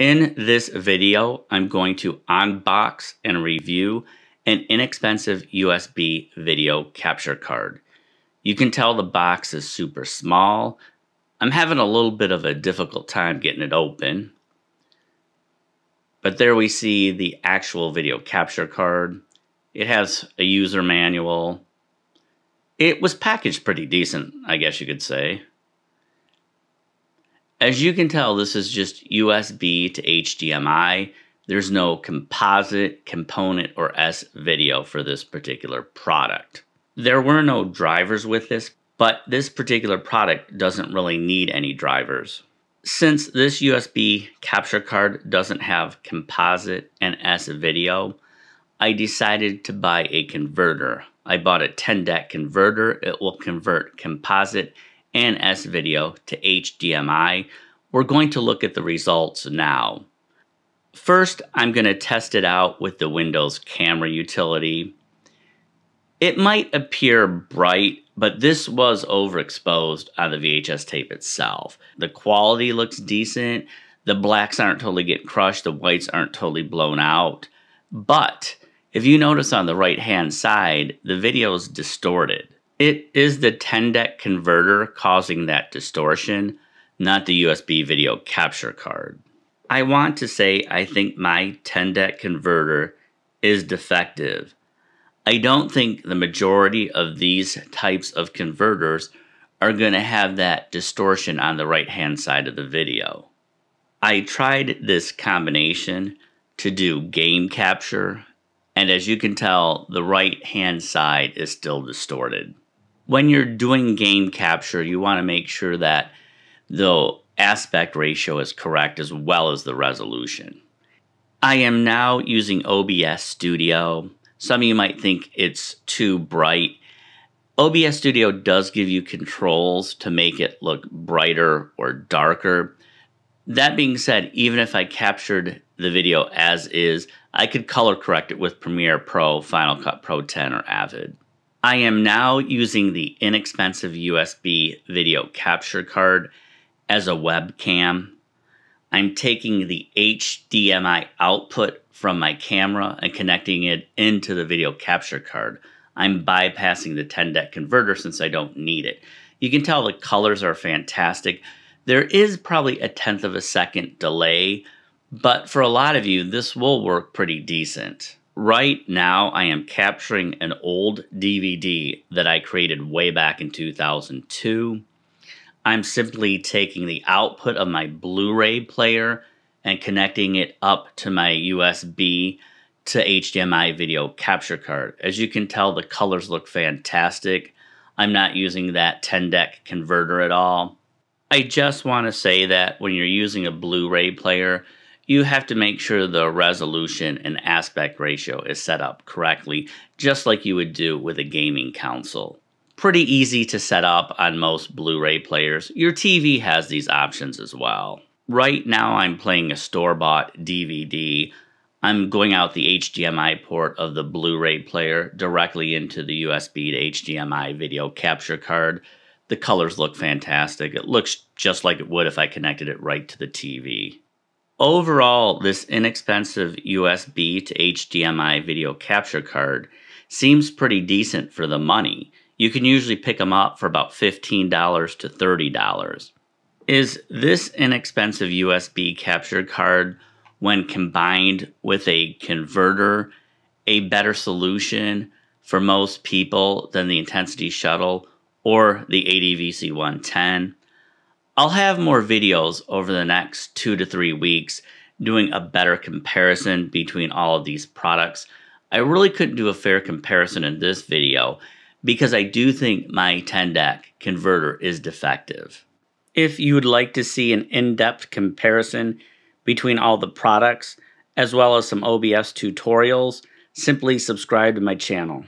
In this video, I'm going to unbox and review an inexpensive USB video capture card. You can tell the box is super small. I'm having a little bit of a difficult time getting it open. But there we see the actual video capture card. It has a user manual. It was packaged pretty decent, I guess you could say. As you can tell, this is just USB to HDMI. There's no composite, component, or S video for this particular product. There were no drivers with this, but this particular product doesn't really need any drivers. Since this USB capture card doesn't have composite and S video, I decided to buy a converter. I bought a Tendak converter. It will convert composite and S video to HDMI. We're going to look at the results now. First, I'm going to test it out with the Windows camera utility. It might appear bright, but this was overexposed on the VHS tape itself. The quality looks decent. The blacks aren't totally getting crushed. The whites aren't totally blown out. But if you notice on the right hand side, the video is distorted. It is the Tendak converter causing that distortion, not the USB video capture card. I want to say I think my Tendak converter is defective. I don't think the majority of these types of converters are going to have that distortion on the right hand side of the video. I tried this combination to do game capture, and as you can tell, the right hand side is still distorted when you're doing game capture, you want to make sure that the aspect ratio is correct as well as the resolution. I am now using OBS Studio. Some of you might think it's too bright. OBS Studio does give you controls to make it look brighter or darker. That being said, even if I captured the video as is, I could color correct it with Premiere Pro, Final Cut Pro 10, or Avid. I am now using the inexpensive USB video capture card as a webcam. I'm taking the HDMI output from my camera and connecting it into the video capture card. I'm bypassing the Tendak converter since I don't need it. You can tell the colors are fantastic. There is probably a tenth of a second delay, but for a lot of you, this will work pretty decent. Right now, I am capturing an old DVD that I created way back in 2002. I'm simply taking the output of my Blu-ray player and connecting it up to my USB to HDMI video capture card. As you can tell, the colors look fantastic. I'm not using that Tendak converter at all. I just want to say that when you're using a Blu-ray player, you have to make sure the resolution and aspect ratio is set up correctly, just like you would do with a gaming console. Pretty easy to set up on most Blu-ray players. Your TV has these options as well. Right now I'm playing a store-bought DVD. I'm going out the HDMI port of the Blu-ray player directly into the USB to HDMI video capture card. The colors look fantastic. It looks just like it would if I connected it right to the TV. Overall, this inexpensive USB to HDMI video capture card seems pretty decent for the money. You can usually pick them up for about $15 to $30. Is this inexpensive USB capture card, when combined with a converter, a better solution for most people than the Intensity Shuttle or the ADVC 110? I'll have more videos over the next two to three weeks doing a better comparison between all of these products. I really couldn't do a fair comparison in this video because I do think my Tendak converter is defective. If you would like to see an in-depth comparison between all the products as well as some OBS tutorials, simply subscribe to my channel.